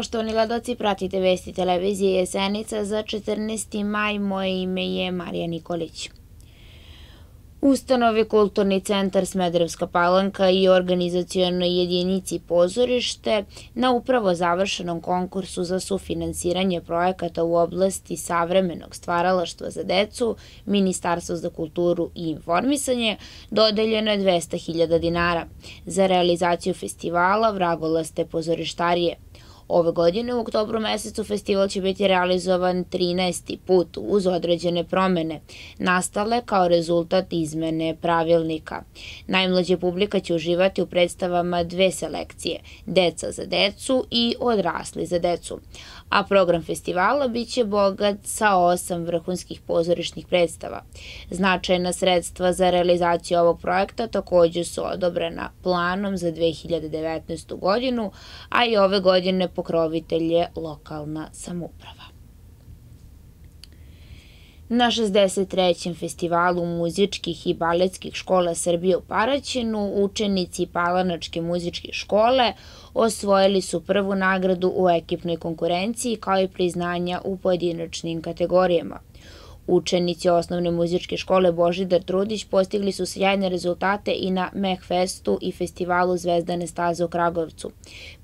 Poštovani gledoci, pratite vesti televizije Jesenica za 14. maj. Moje ime je Marija Nikolić. Ustanovi Kulturni centar Smederevska palanka i organizacijonoj jedinici pozorište na upravo završenom konkursu za sufinansiranje projekata u oblasti savremenog stvaralaštva za decu, Ministarstvo za kulturu i informisanje dodeljeno je 200.000 dinara za realizaciju festivala Vragolaste pozorištarije – Ove godine u oktobru mesecu festival će biti realizovan 13. put uz određene promene, nastale kao rezultat izmene pravilnika. Najmlađa publika će uživati u predstavama dve selekcije, deca za decu i odrasli za decu, a program festivala biće bogat sa osam vrhunskih pozorišnih predstava. Značajna sredstva za realizaciju ovog projekta takođe su odobrena planom za 2019. godinu, a i ove godine pokrovitelj je lokalna samuprava. Na 63. festivalu muzičkih i baletskih škola Srbije u Paraćinu učenici Palanačke muzičke škole osvojili su prvu nagradu u ekipnoj konkurenciji kao i priznanja u pojedinačnim kategorijama. Učenici osnovne muzičke škole Božidar Trudić postigli su sjajne rezultate i na Mehfestu i festivalu Zvezdane staze u Kragovcu.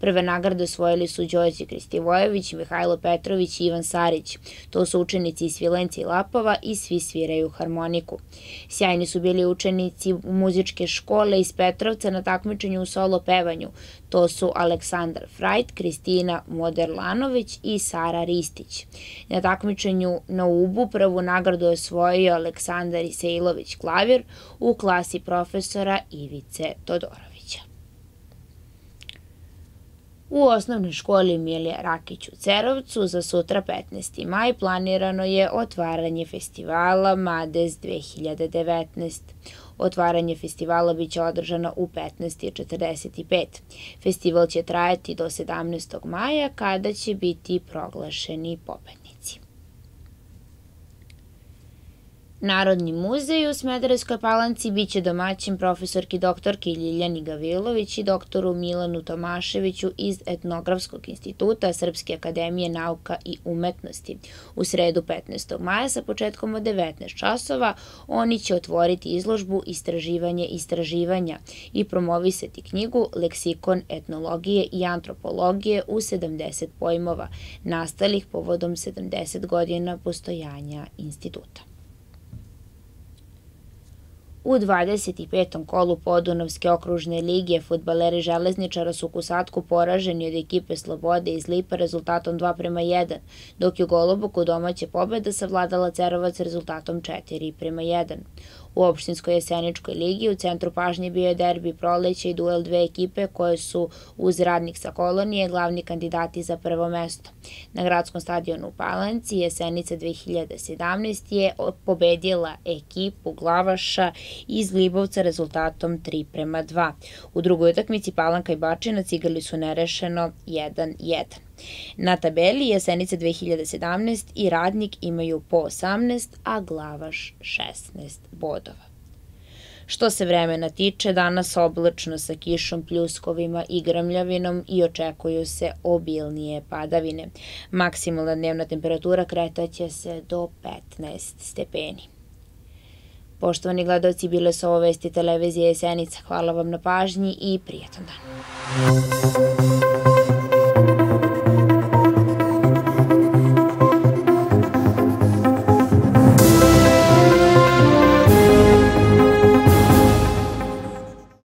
Prve nagrade osvojili su Đorđe Kristivojević, Mihajlo Petrović i Ivan Sarić. To su učenici iz Svilenci i Lapova i svi sviraju harmoniku. Sjajni su bili učenici muzičke škole iz Petrovca na takmičenju u solo pevanju. To su Aleksandar Frajt, Kristina Moderlanović i Sara Ristić. Na takmičenju na Ubu prvu nagradu je osvojio Aleksandar Isejlović Klavir u klasi profesora Ivice Todorovića. U osnovnoj školi Milija Rakić u Cerovcu za sutra 15. maj planirano je otvaranje festivala Mades 2019. Otvaranje festivala biće održano u 15.45. Festival će trajati do 17. maja kada će biti proglašeni pobednici. Narodni muzej u Smederevskoj palanci biće domaćin profesorki doktorki Ljiljani Gavilović i doktoru Milanu Tomaševiću iz Etnografskog instituta Srpske akademije nauka i umetnosti. U sredu 15. maja sa početkom od 19 časova oni će otvoriti izložbu Istraživanje istraživanja i promovisati knjigu Leksikon etnologije i antropologije u 70 pojmova, nastalih povodom 70 godina postojanja instituta. U 25. kolu Podunovske okružne lige futbaleri Železničara su u Kusatku poraženi od ekipe Slobode iz Lipa rezultatom 2 prema 1, dok je u Goluboku domaće pobeda savladala Cerovac rezultatom 4 prema 1. U opštinskoj jeseničkoj ligi u centru pažnje bio je derbi proleća i duel dve ekipe koje su uz radnik sa kolonije glavni kandidati za prvo mesto. Na gradskom stadionu u Palanci Jesenica 2017 je pobedila ekipu Glavaša iz Libovca rezultatom 3 prema 2. U drugoj utakmici Palanka i Bačinac igrali su nerešeno 1-1. Na tabeli Jesenice 2017 i Radnik imaju po 18, a Glavaš 16 bodova. Što se vremena tiče, danas oblačno sa kišom, pljuskovima i grmljavinom i očekuju se obilnije padavine. Maksimalna dnevna temperatura kretaće se do 15 stepeni. Poštovani gledalci, bile su ovo vesti televizije Jesenica. Hvala vam na pažnji i prijetan dan.